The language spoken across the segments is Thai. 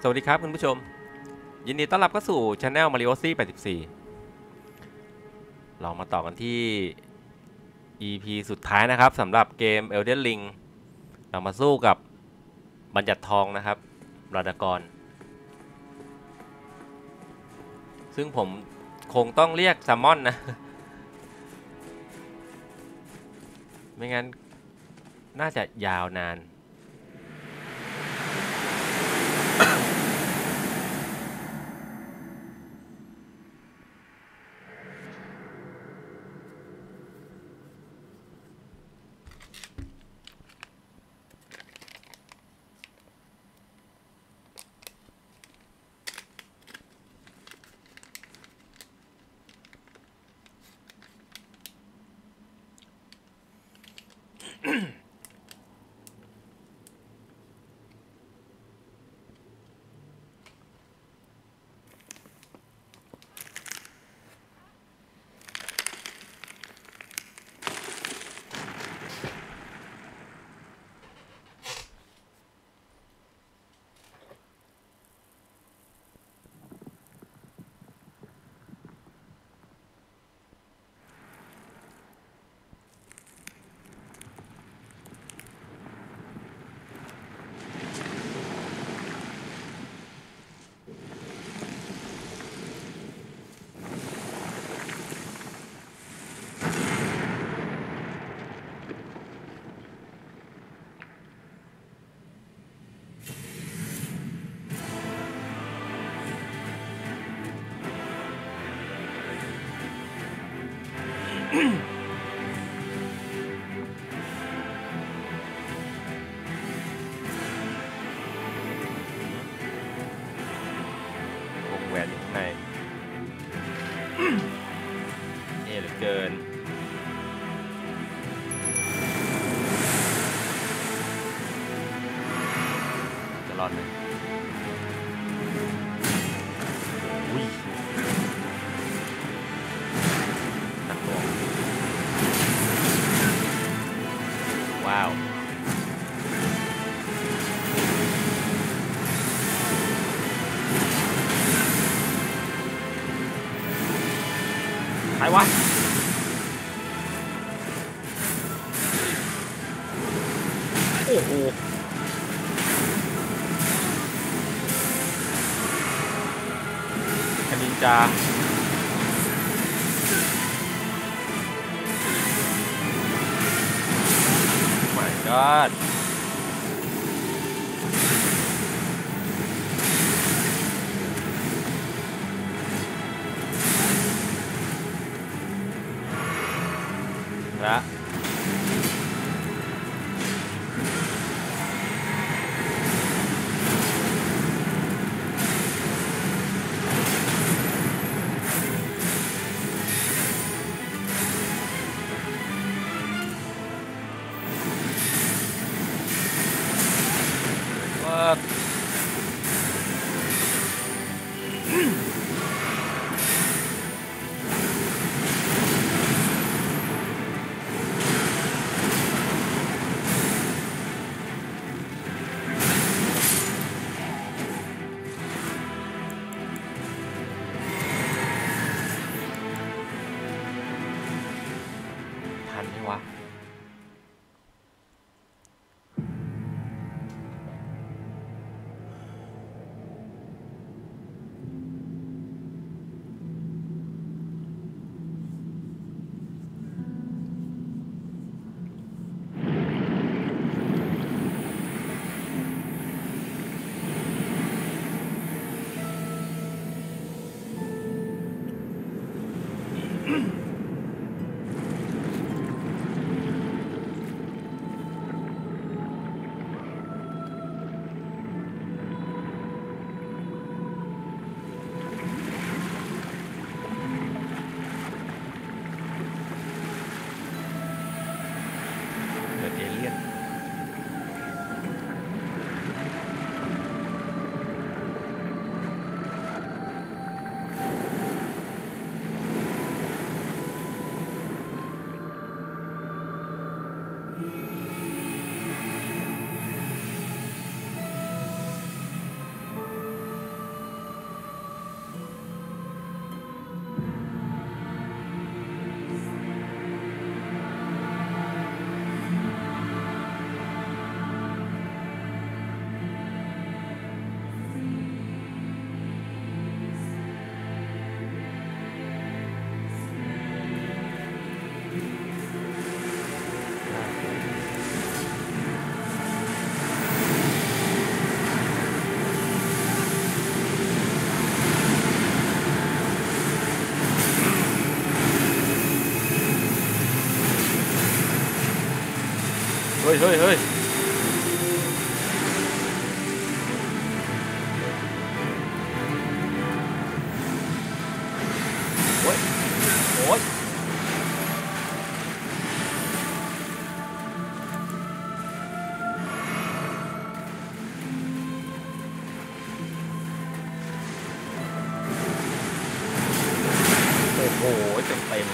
สวัสดีครับคุณผู้ชม ยินดีต้อนรับเข้าสู่ช anel Mario C 84 เรามาต่อกันที่ EP สุดท้ายนะครับสำหรับเกม Elden Ring เรามาสู้กับบัญญัติทองนะครับราดากร ซึ่งผมคงต้องเรียกแซมมอนนะ ไม่งั้นน่าจะยาวนาน ล hơi hơi hơi. Ôi ôi. โอ้โหเต็มเต็ม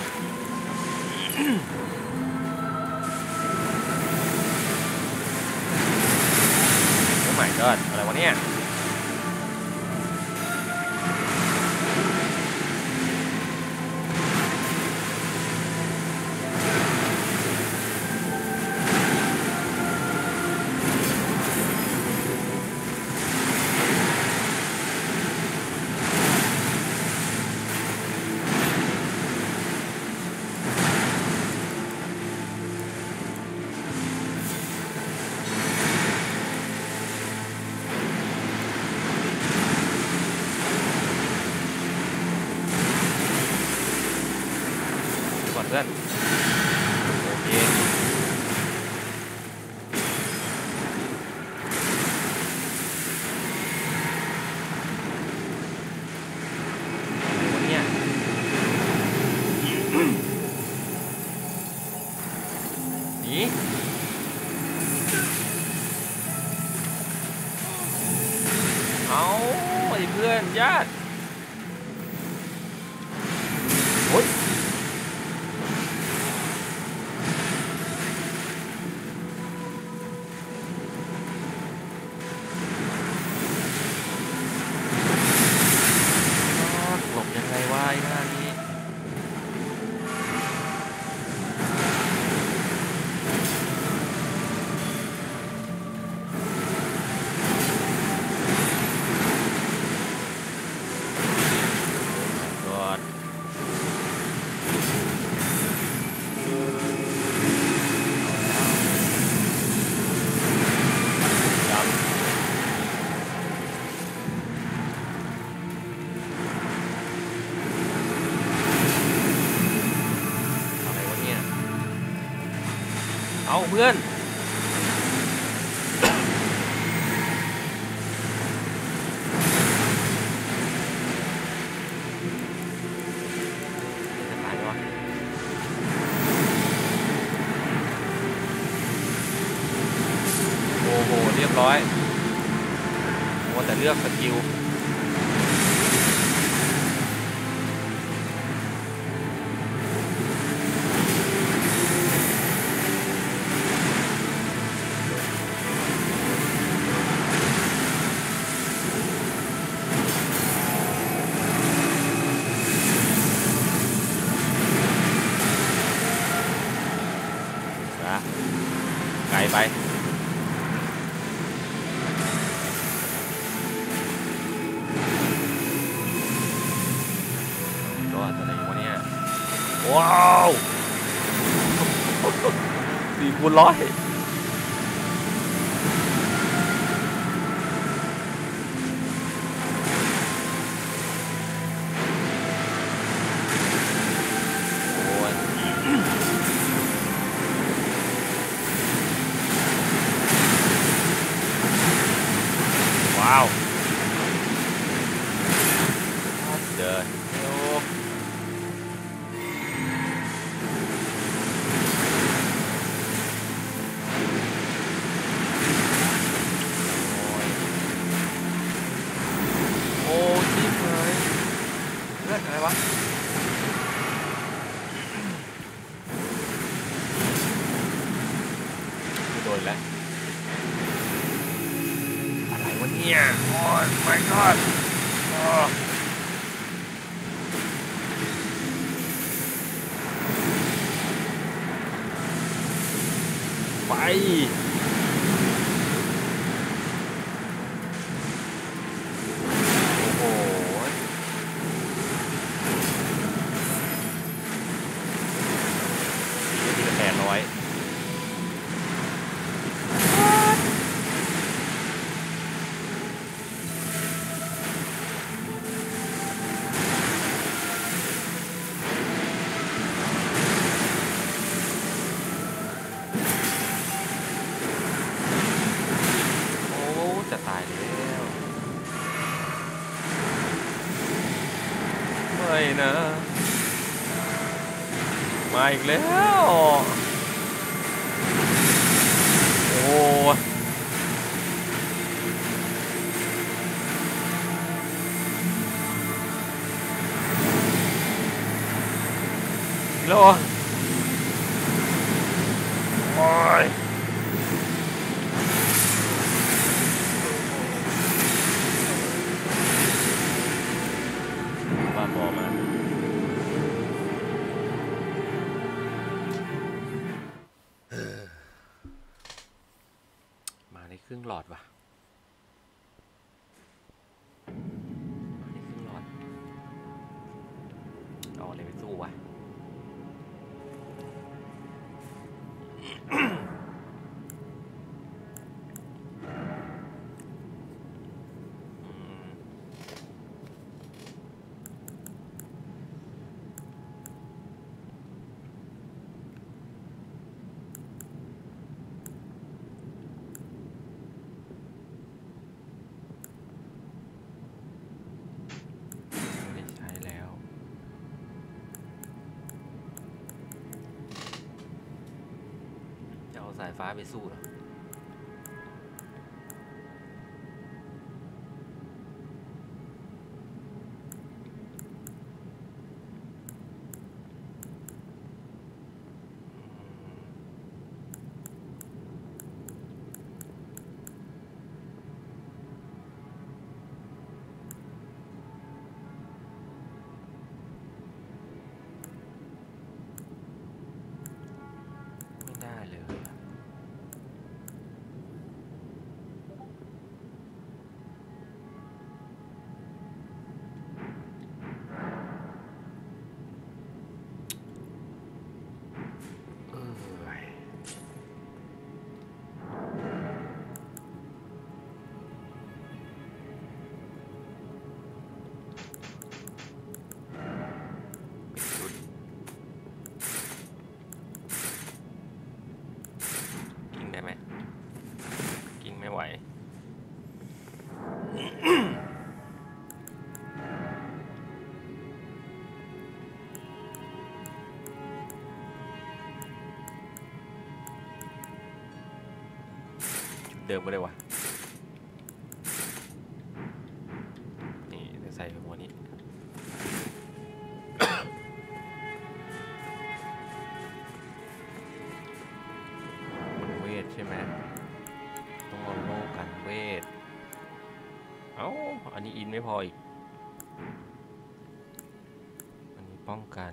ยอดอะไรวะเนี่ย อะไรวะเนี่ย ว้าวสี่คูณร้อย อีกแล้ว จะเอา เดิมไปเลยวะนี่ใส่หัวนี้มันเวทใช่ไหมต้องเอาโล่กันเวทเอ้าอันนี้อินไม่พออีก อันนี้ป้องกัน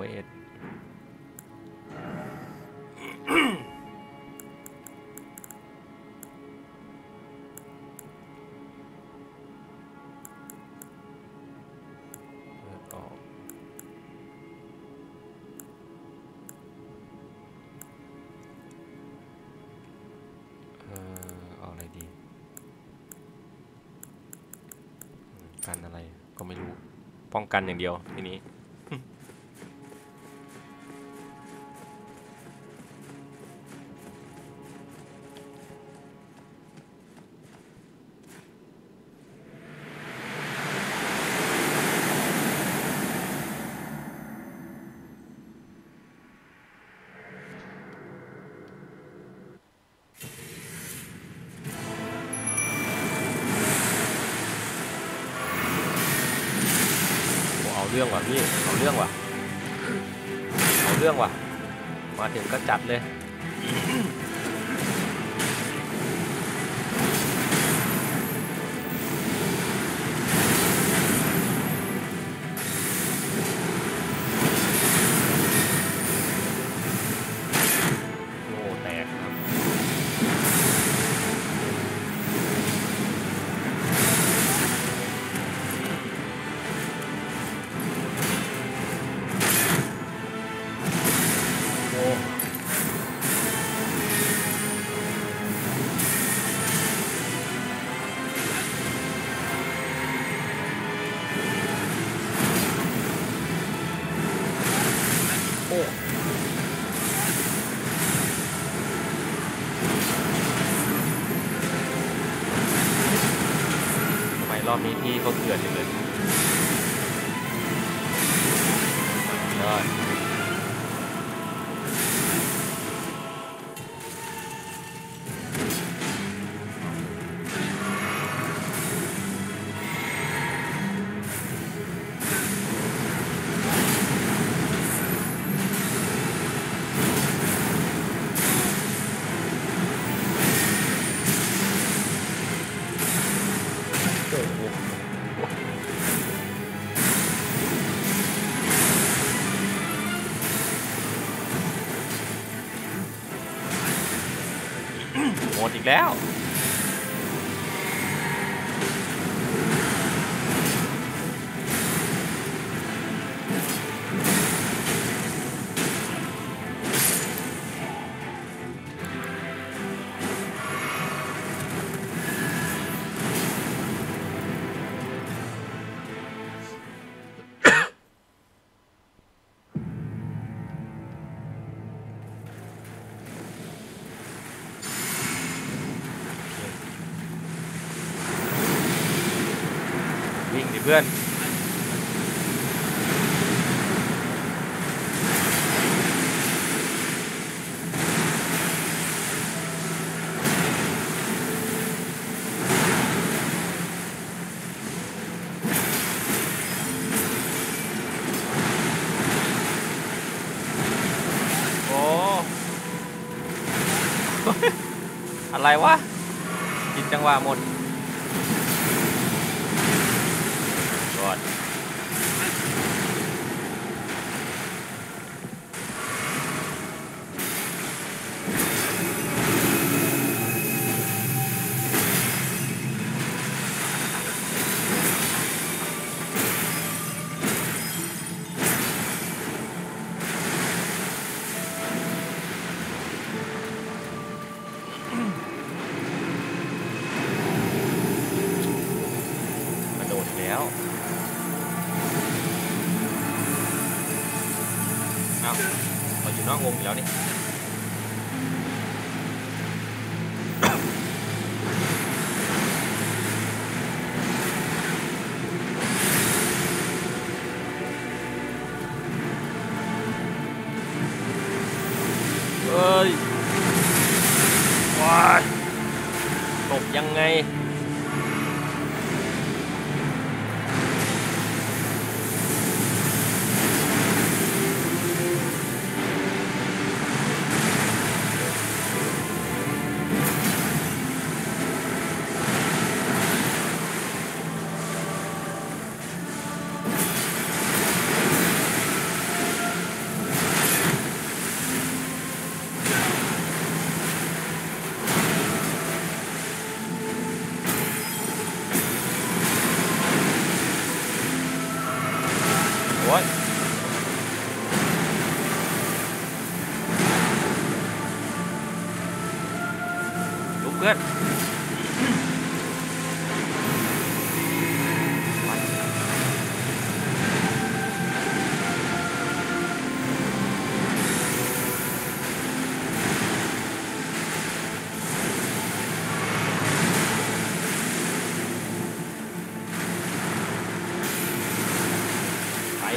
เวทเลือาอะไรดีกันอะไรก็ไม่รู้ ป้องกันอย่างเดียวทีนี้ จัดเลย หมดอีกแล้ว อะไรวะกินจังหวะหมด แล้วเอาเราอยู่นอกวงอยู่แล้วนี่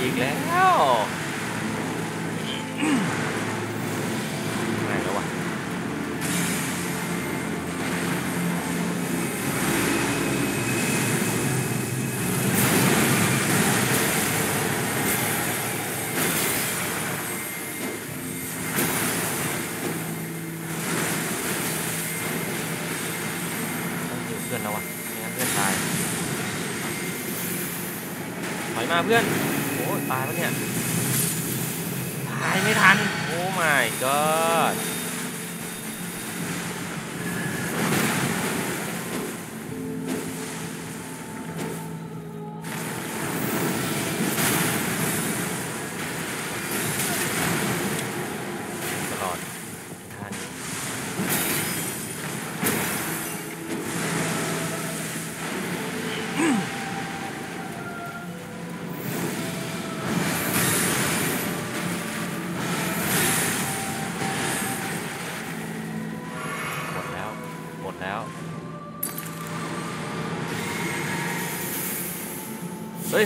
อีกแล้วไหนแล้ววะต้องหิวเพื่อนแล้ววะไม่งั้นเพื่อนตายถอยมาเพื่อน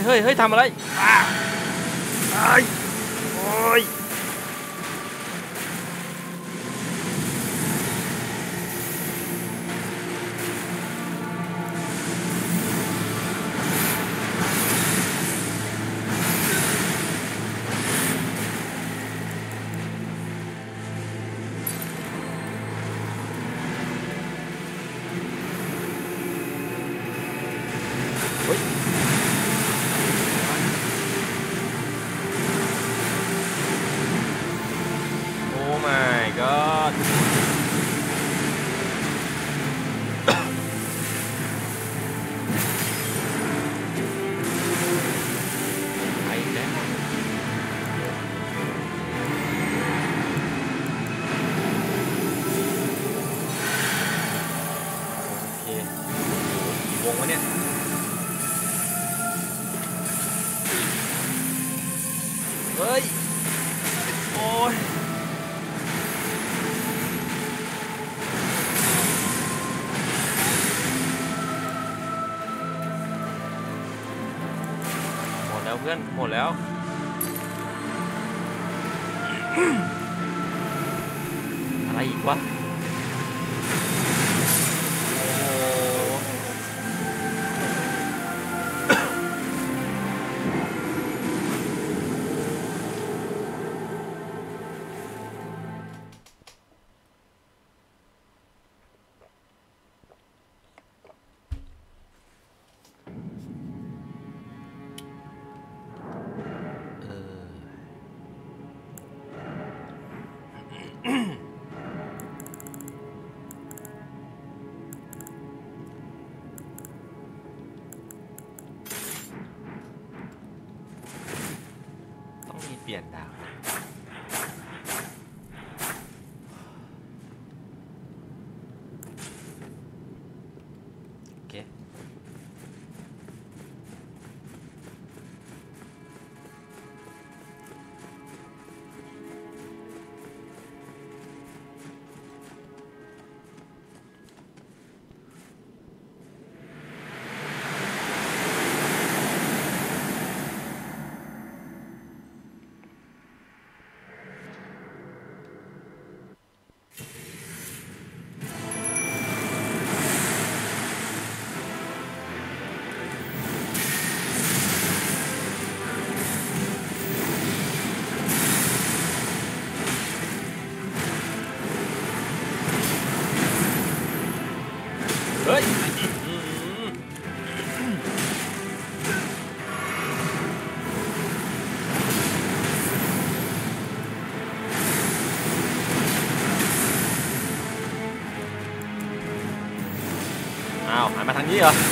เฮ้ยเฮ้ยทำอะไร Yeah.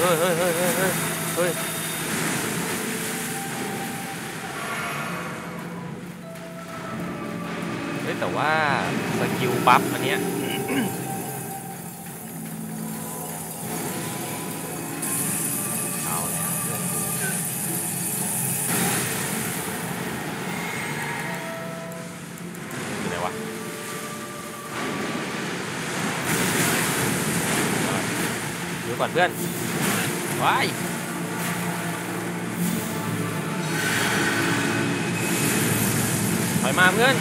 เฮ้ยเฮ้ยเฮ้ยเฮ้ยเฮ้ยแต่ว่า skill buff อันเนี้ยเอาแล้วเพื่อนไรวะดูก่อเพื่อน ไปถอยมาเพื่อน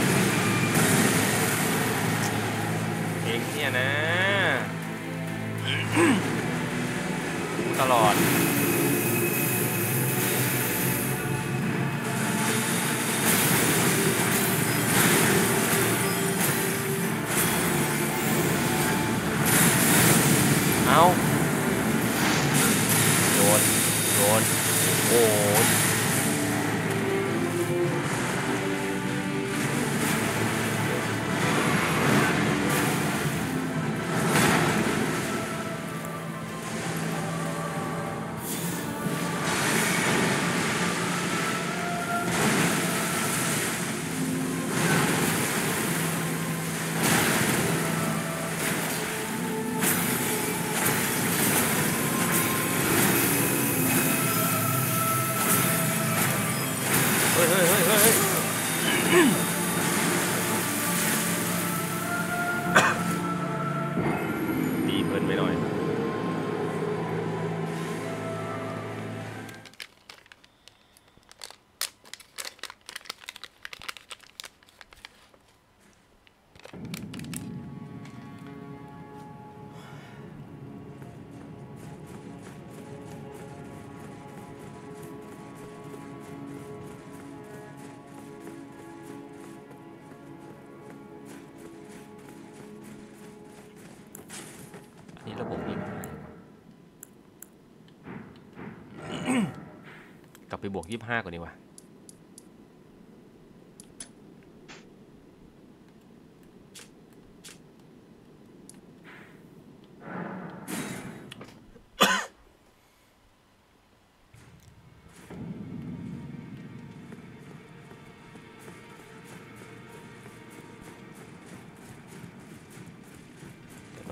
บวกยี่บห้าก่อนดีกว่า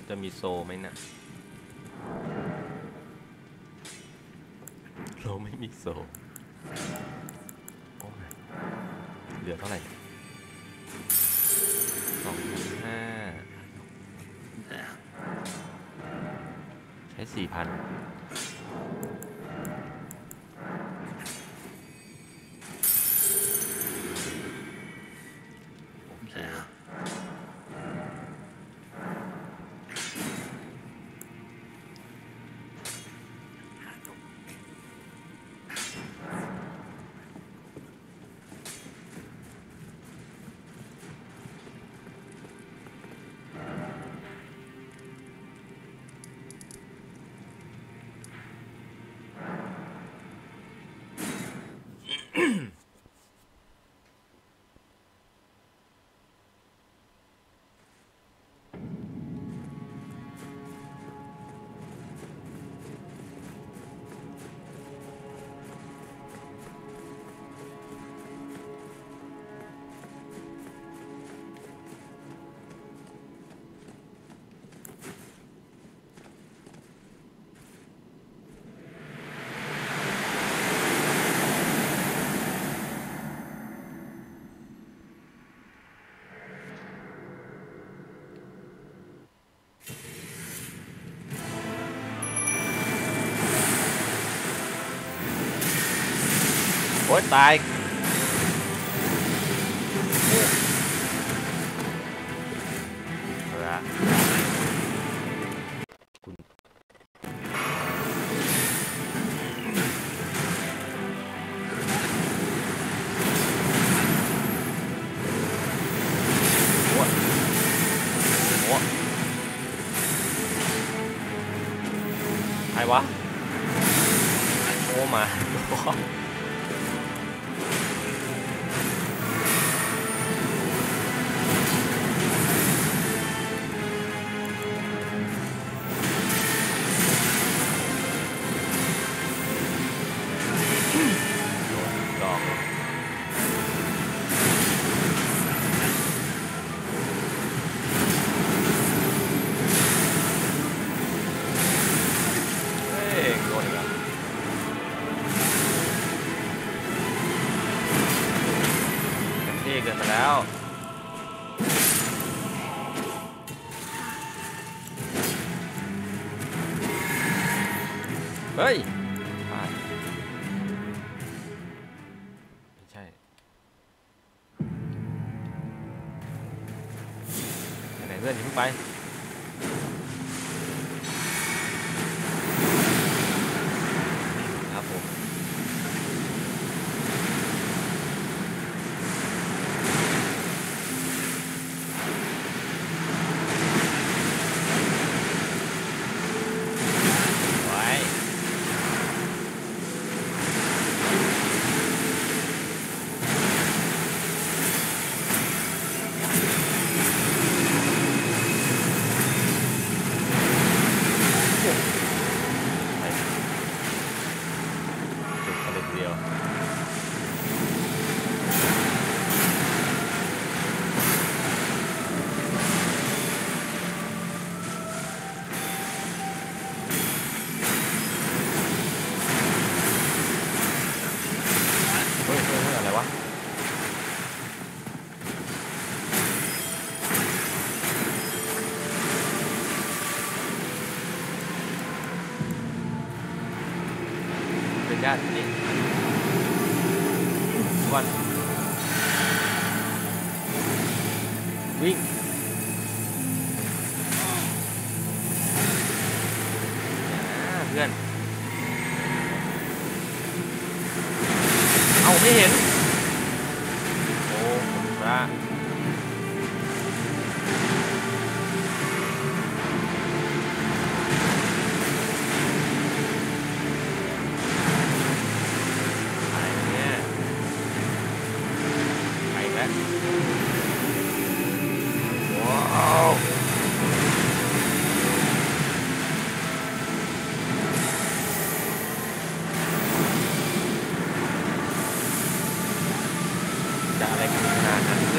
จะมีโซไหมนะเราไม่มีโซ ลือเท่าไหร่สองพันห้าใช้สี่พัน Ôi tài. Dạ. Hay quá. Ô mà. Ô.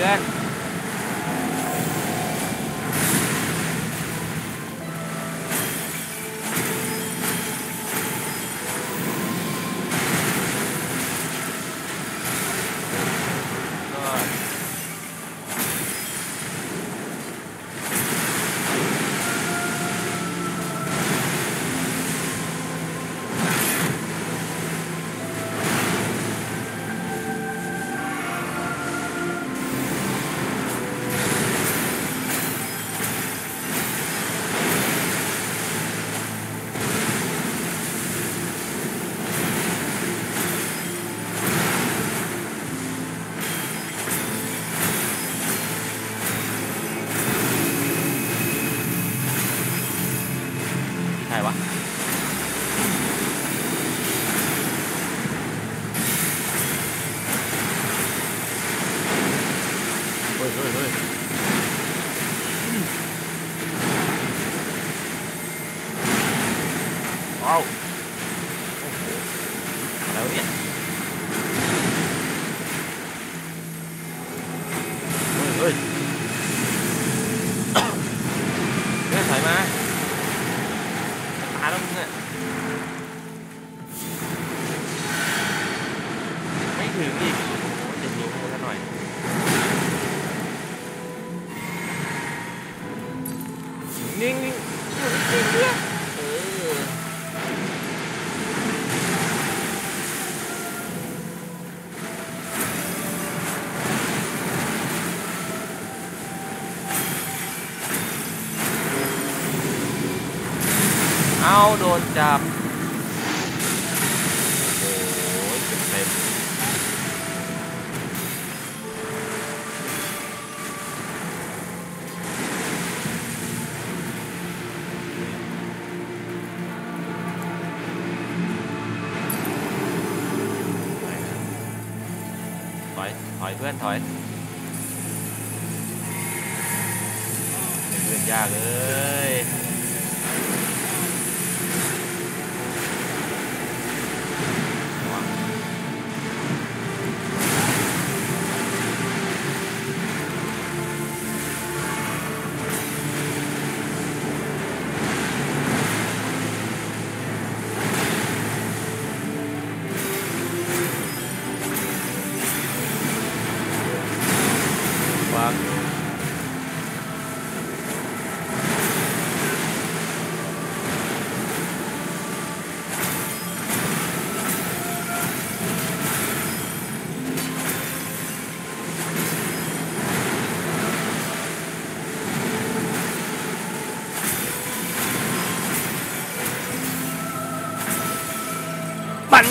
Đi em ถึงอีกโอ้โหจะยิงให้ซะหน่อยนิ่งนิ่งนิ่งเนี่ยเอาโดนจับ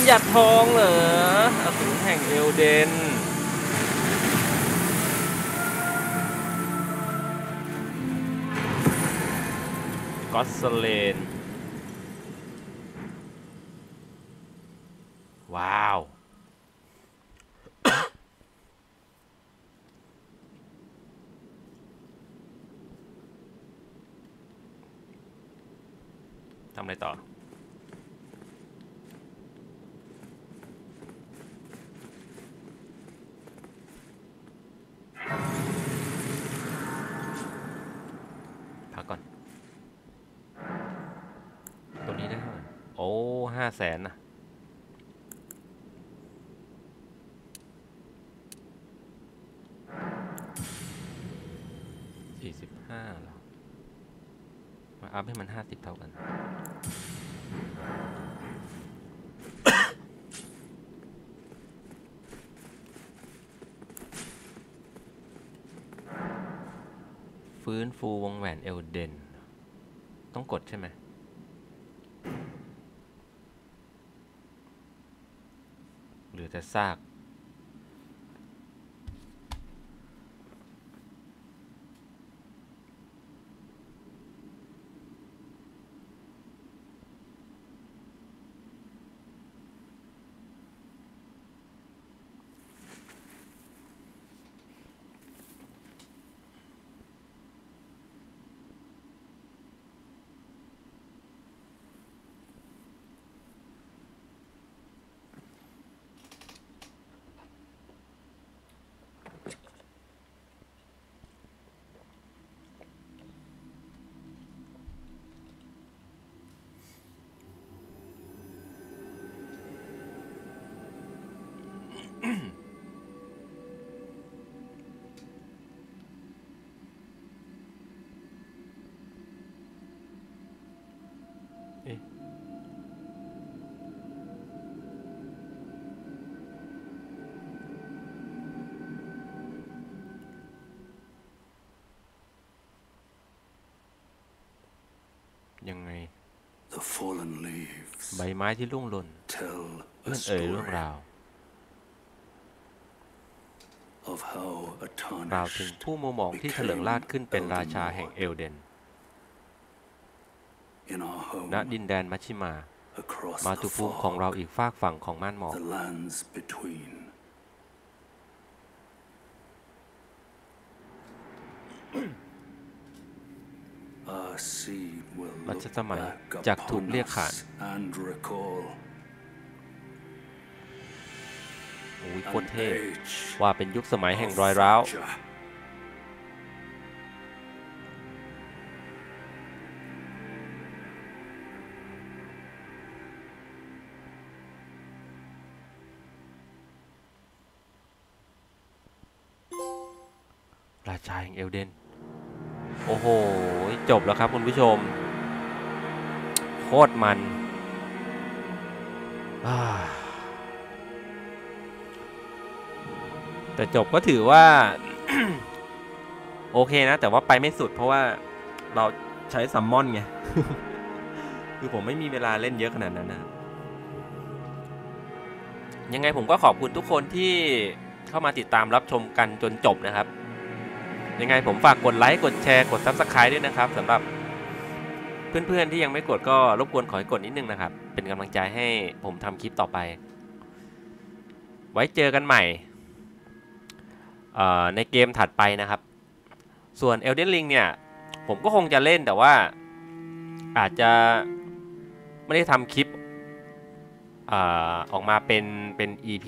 ปัญญาทองเหรออสูรแห่งเอลเดนก็อสเลน ว้าว ทำอะไรต่อ แสนนะสี่สิบห้าแล้วมาอัพให้มันห้าสิบเท่ากันฟื้นฟูวงแหวนเอลเดน ต้องกดใช่ไหม หรือจะ ซาก ยังไง The fallen leaves ใบไม้ที่ร่วงหล่น tell เพื่ a อนเอ่ยเรื่อง story ราว of how a กล่าวถึง tarnished ผู้มัวหมองที่เถลิงราชขึ้นเป็นราชาแห่งเอลเดน in our home ณดินแดนมัชชิมา across มา the ตุภูมิของ fog, เราอีกฝากฝั่งของม่านหมอก รัชสมัยจากถูกเรียกขานโอ้ยโคตรเท่ว่าเป็นยุคสมัยแห่งรอยร้าวราชาแห่งเอลเดน โอ้โห จบแล้วครับคุณผู้ชม โคตรมัน แต่จบก็ถือว่า โอเคนะ แต่ว่าไปไม่สุดเพราะว่าเราใช้ซัมมอนไง คือผมไม่มีเวลาเล่นเยอะขนาดนั้นนะยังไงผมก็ขอบคุณทุกคนที่เข้ามาติดตามรับชมกันจนจบนะครับ ยังไงผมฝากกดไลค์กดแชร์กด Subscribe ด้วยนะครับสำหรับเพื่อนๆที่ยังไม่กดก็รบกวนขอให้กดนิดนึงนะครับ เป็นกำลังใจให้ผมทำคลิปต่อไป ไว้เจอกันใหม่ในเกมถัดไปนะครับ ส่วน Elden Ring เนี่ย ผมก็คงจะเล่นแต่ว่าอาจจะไม่ได้ทำคลิปอออกมาเป็นเป็น EP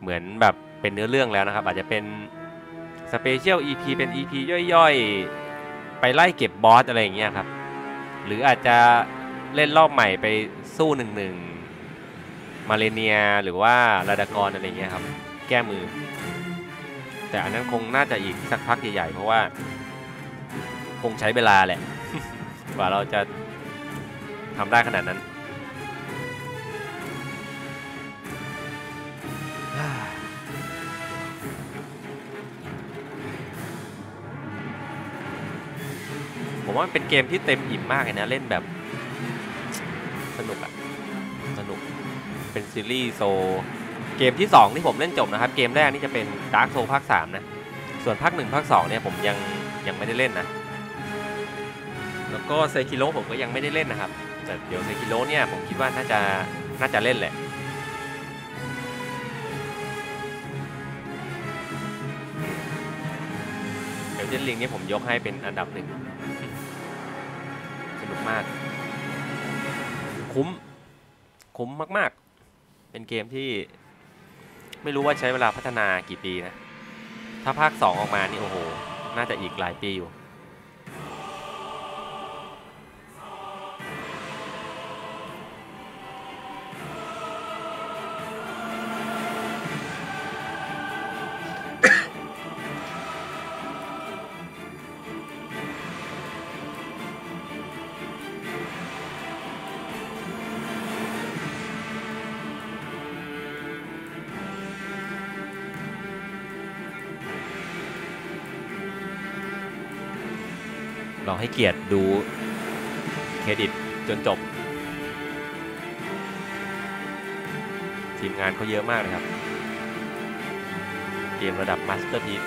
เหมือนแบบเป็นเนื้อเรื่องแล้วนะครับ อาจจะเป็น สเปเชียล EP เป็น EP ย่อยๆ ไปไล่เก็บบอสอะไรอย่างเงี้ยครับ หรืออาจจะเล่นรอบใหม่ไปสู้หนึ่งหนึ่งมาเลเนียหรือว่าลาดากรอะไรเงี้ยครับ แก้มือ แต่อันนั้นคงน่าจะอีกสักพักใหญ่ๆ เพราะว่า คงใช้เวลาแหละ กว่าเราจะทำได้ขนาดนั้น ว่ามันเป็นเกมที่เต็มอิ่มมากเลยนะเล่นแบบสนุกอะสนุกเป็นซีรีส์โซเกมที่ 2 ที่ผมเล่นจบนะครับ เกมแรกนี่จะเป็น Dark Soul ภาค3นะ ส่วนภาค1ภาค2เนี่ยผมยังยังไม่ได้เล่นนะ แล้วก็เซคิโ o ผมก็ยังไม่ได้เล่นนะครับ แต่เดี๋ยวเซคิโ o เนี่ยผมคิดว่าน่าจะน่าจะเล่นแหละเอลเดนลิงนี่ยผมยกให้เป็นอันดับหนึ่ง นุกมาก คุ้ม คุ้มมาก ๆ เป็นเกมที่ ไม่รู้ว่าใช้เวลาพัฒนากี่ปีนะ ถ้าภาค 2 ออกมานี่ โอ้โห น่าจะอีกหลายปีอยู่ เราให้เกียรติดูเครดิตจนจบ ทีมงานเขาเยอะมากเลยครับ เกมระดับ masterpiece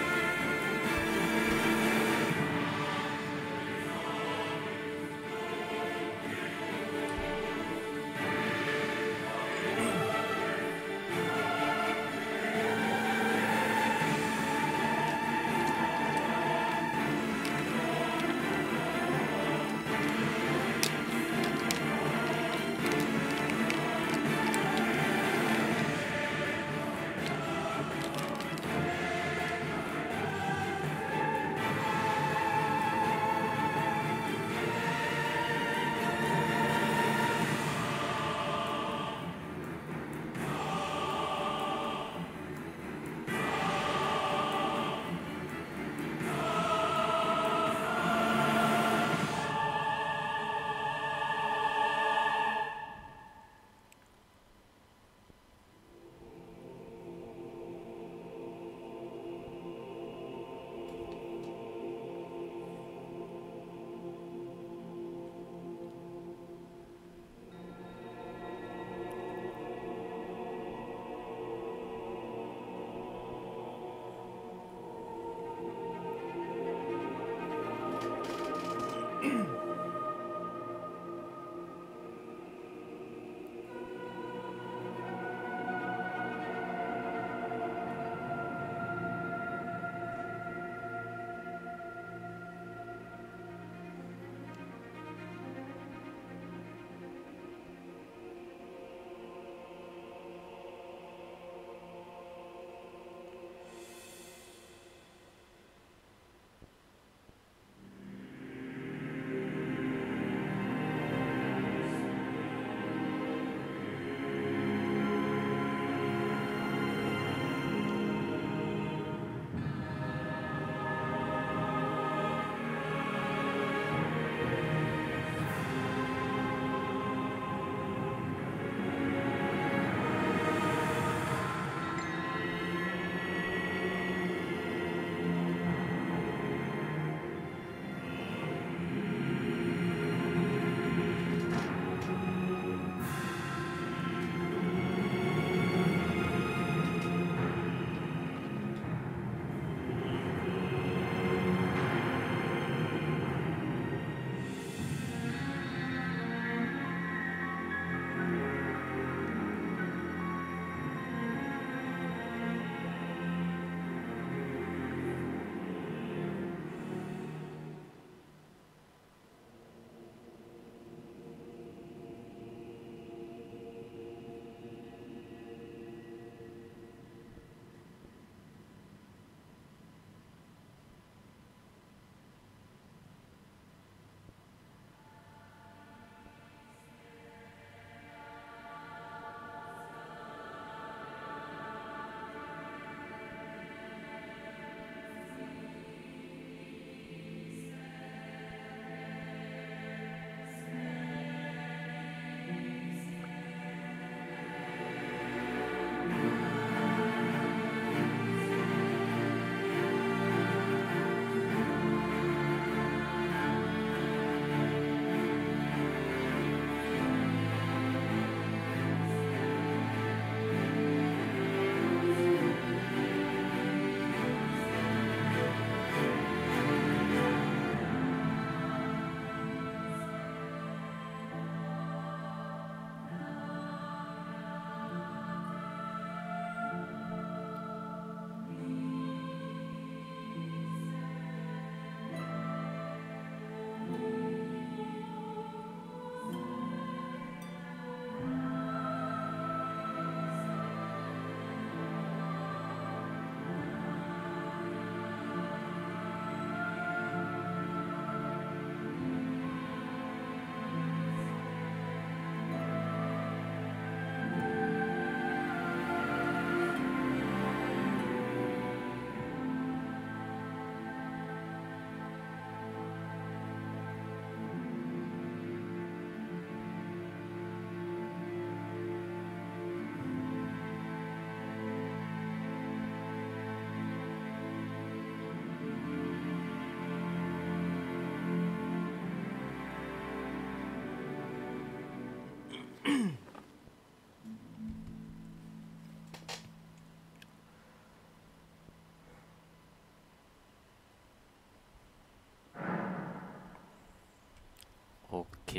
เค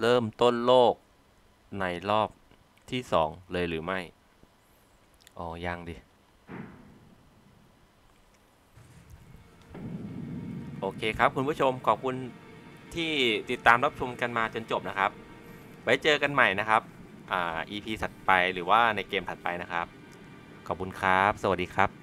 เริ่มต้นโลกในรอบที่สองเลยหรือไม่ อ๋อ ยังดิ โอเคครับคุณผู้ชมขอบคุณที่ติดตามรับชมกันมาจนจบนะครับ ไว้เจอกันใหม่นะครับ อ่า EP ถัดไปหรือว่าในเกมถัดไปนะครับ ขอบคุณครับ สวัสดีครับ